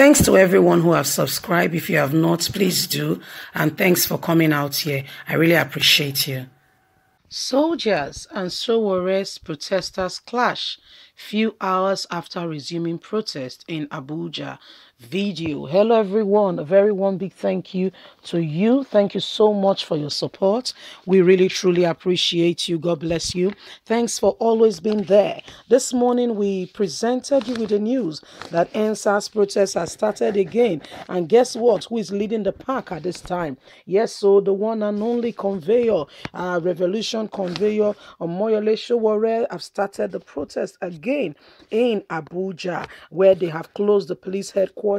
Thanks to everyone who have subscribed. If you have not, please do. And thanks for coming out here. I really appreciate you. Soldiers and Sowore's protesters clash few hours after resuming protest in Abuja video. Hello, everyone. A very one big thank you to you. Thank you so much for your support. We really, truly appreciate you. God bless you. Thanks for always being there. This morning, we presented you with the news that EndSARS protest has started again. And guess what? Who is leading the pack at this time? Yes, so the one and only conveyor, uh, Revolution Conveyor, Omoyele Sowore have started the protest again in Abuja, where they have closed the police headquarters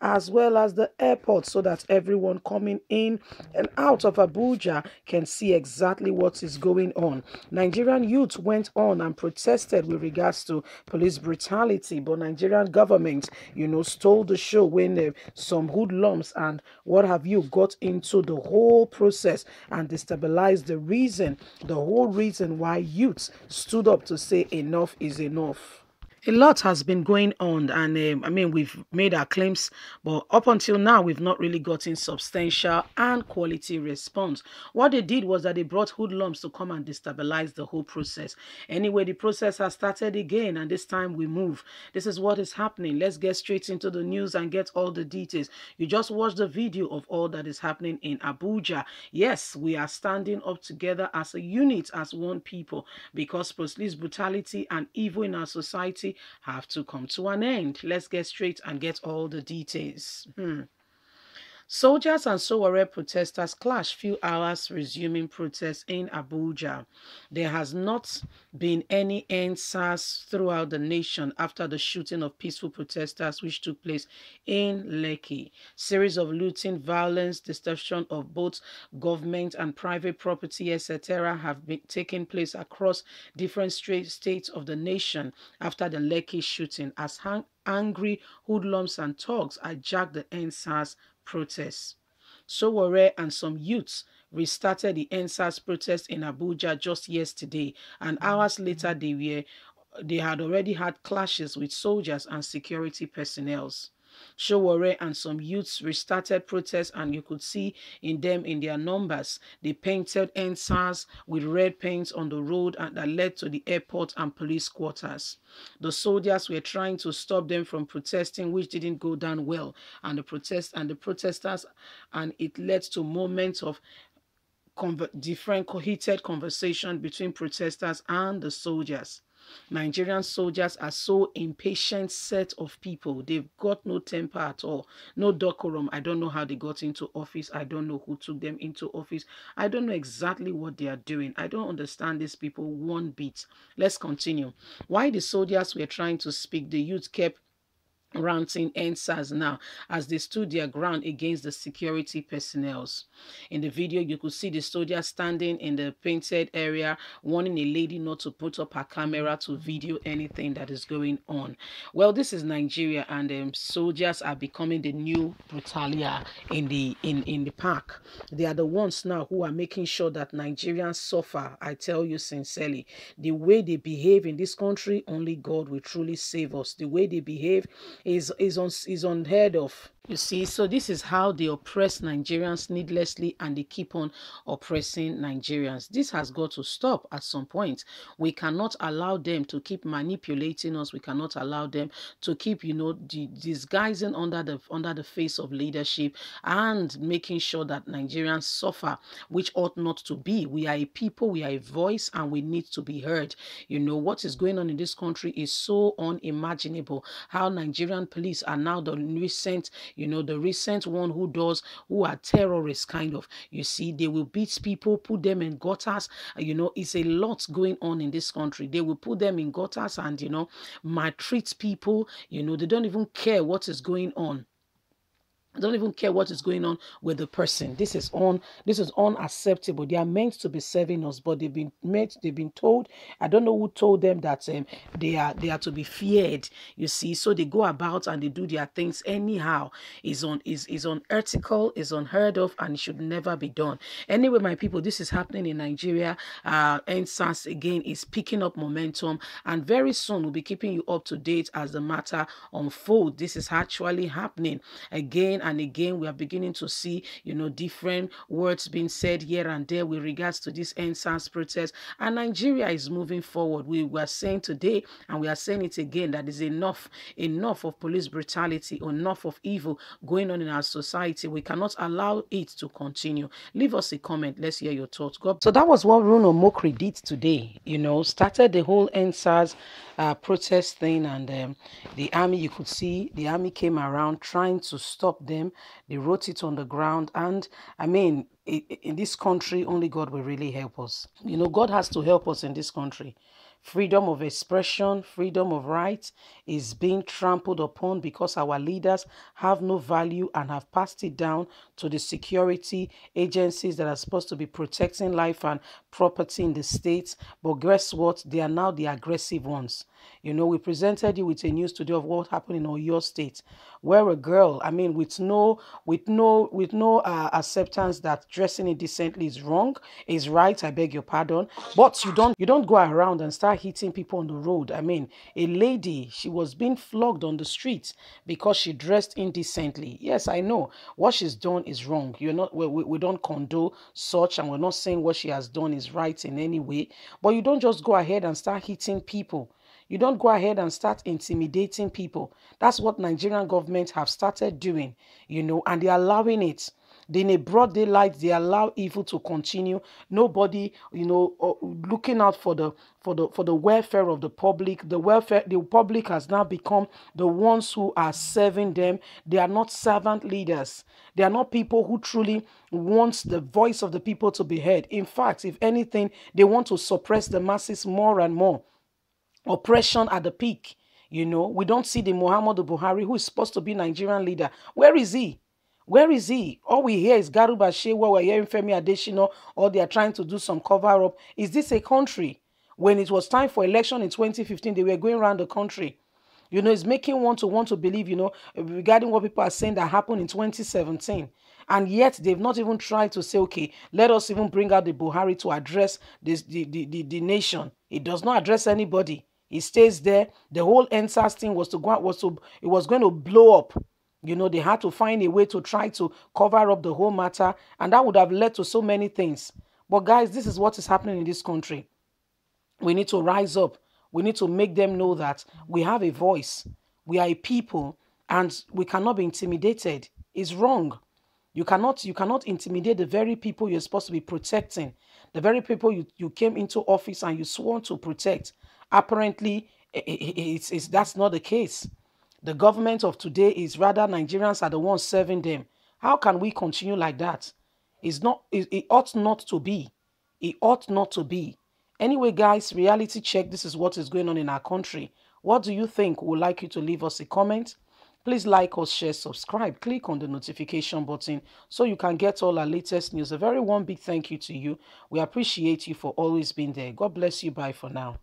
as well as the airport so that everyone coming in and out of Abuja can see exactly what is going on. Nigerian youth went on and protested with regards to police brutality, but Nigerian government, you know, stole the show when uh, some hoodlums and what have you got into the whole process and destabilized the reason, the whole reason why youths stood up to say enough is enough a lot has been going on and um, i mean we've made our claims but up until now we've not really gotten substantial and quality response. What they did was that they brought hoodlums to come and destabilize the whole process. Anyway the process has started again and this time we move. This is what is happening. Let's get straight into the news and get all the details. You just watched the video of all that is happening in abuja. Yes we are standing up together as a unit as one people because police brutality and evil in our society have to come to an end. Let's get straight and get all the details. Hmm. Soldiers and Sowore protesters clash few hours resuming protests in Abuja. There has not been any answers throughout the nation after the shooting of peaceful protesters which took place in Lekki. Series of looting, violence, destruction of both government and private property, etc. have been taken place across different states of the nation after the Lekki shooting as angry hoodlums and thugs hijacked the EndSARS protests. Sowore and some youths restarted the EndSARS protest in Abuja just yesterday, and mm. hours later they were they had already had clashes with soldiers and security personnel. Sowore and some youths restarted protests and you could see in them in their numbers. They painted EndSARS with red paints on the road and that led to the airport and police quarters. The soldiers were trying to stop them from protesting, which didn't go down well. And the protest and the protesters and it led to moments of different heated conversation between protesters and the soldiers. Nigerian soldiers are so impatient set of people. They've got no temper at all, no decorum. I don't know how they got into office. I don't know who took them into office. I don't know exactly what they are doing. I don't understand these people one bit. Let's continue. Why the soldiers were trying to speak, the youth kept ranting answers now as they stood their ground against the security personnel. In the video, you could see the soldier standing in the painted area, warning a lady not to put up her camera to video anything that is going on. Well, this is Nigeria, and um, soldiers are becoming the new brutalia in the in in the park. They are the ones now who are making sure that Nigerians suffer. I tell you sincerely, the way they behave in this country, only God will truly save us. The way they behave is is on is unheard of. You see, so this is how they oppress Nigerians needlessly and they keep on oppressing Nigerians. This has got to stop at some point. We cannot allow them to keep manipulating us. We cannot allow them to keep, you know, disguising under the under the face of leadership and making sure that Nigerians suffer, which ought not to be. We are a people, we are a voice, and we need to be heard. You know, what is going on in this country is so unimaginable. How Nigerian police are now the recent you know, the recent one who does, who are terrorists, kind of. You see, they will beat people, put them in gutters. You know, it's a lot going on in this country. They will put them in gutters and, you know, maltreat people. You know, they don't even care what is going on don't even care what is going on with the person. This is on. This is unacceptable. They are meant to be serving us, but they've been made. They've been told. I don't know who told them that um, they are they are to be feared. You see, so they go about and they do their things anyhow. Is on is is unethical. Is unheard of, and should never be done. Anyway, my people, this is happening in Nigeria. Uh, EndSARS again is picking up momentum, and very soon we'll be keeping you up to date as the matter unfolds. This is actually happening again and again we are beginning to see you know different words being said here and there with regards to this EndSARS protest. And Nigeria is moving forward. We were saying today and we are saying it again that is enough enough of police brutality enough of evil going on in our society. We cannot allow it to continue. Leave us a comment. Let's hear your thoughts. God so that was what Bruno Mokri did today you know started the whole EndSARS uh, protest thing and um, the army you could see the army came around trying to stop them them. They wrote it on the ground. And I mean, in this country, only God will really help us. You know, God has to help us in this country. Freedom of expression, freedom of rights is being trampled upon because our leaders have no value and have passed it down to the security agencies that are supposed to be protecting life and property in the states. But guess what? They are now the aggressive ones. You know, we presented you with a news today of what happened in Oyo State, where a girl, I mean, with no, with no, with no uh, acceptance that dressing indecently is wrong, is right. I beg your pardon, but you don't, you don't go around and start hitting people on the road. I mean, a lady, she was being flogged on the streets because she dressed indecently. Yes, I know what she's done is wrong. You're not, we, we, don't condone such, and we're not saying what she has done is right in any way. But you don't just go ahead and start hitting people. You don't go ahead and start intimidating people. That's what Nigerian government have started doing, you know, and they're allowing it. Then in a broad daylight, they allow evil to continue. Nobody, you know, uh, looking out for the for the for the welfare of the public. The welfare, the public has now become the ones who are serving them. They are not servant leaders. They are not people who truly want the voice of the people to be heard. In fact, if anything, they want to suppress the masses more and more oppression at the peak. You know, we don't see the Muhammadu Buhari, who is supposed to be Nigerian leader. Where is he? Where is he? All we hear is Garba Shehu, we're hearing Femi Adesina, or they are trying to do some cover up. Is this a country? When it was time for election in 2015, they were going around the country. You know, it's making one to want to believe, you know, regarding what people are saying that happened in 2017. And yet they've not even tried to say, okay, let us even bring out the Buhari to address this, the, the, the, the nation. It does not address anybody. He stays there. The whole EndSARS thing was to go out, was to it was going to blow up. You know, they had to find a way to try to cover up the whole matter, and that would have led to so many things. But guys, this is what is happening in this country. We need to rise up. We need to make them know that we have a voice. We are a people, and we cannot be intimidated. It's wrong. You cannot you cannot intimidate the very people you're supposed to be protecting, the very people you, you came into office and you sworn to protect. Apparently, it's, it's, that's not the case. The government of today is rather Nigerians are the ones serving them. How can we continue like that? It's not, it, it ought not to be. It ought not to be. Anyway, guys, reality check. This is what is going on in our country. What do you think? Would like you to leave us a comment. Please like us, share, subscribe. Click on the notification button so you can get all our latest news. A very one big thank you to you. We appreciate you for always being there. God bless you. Bye for now.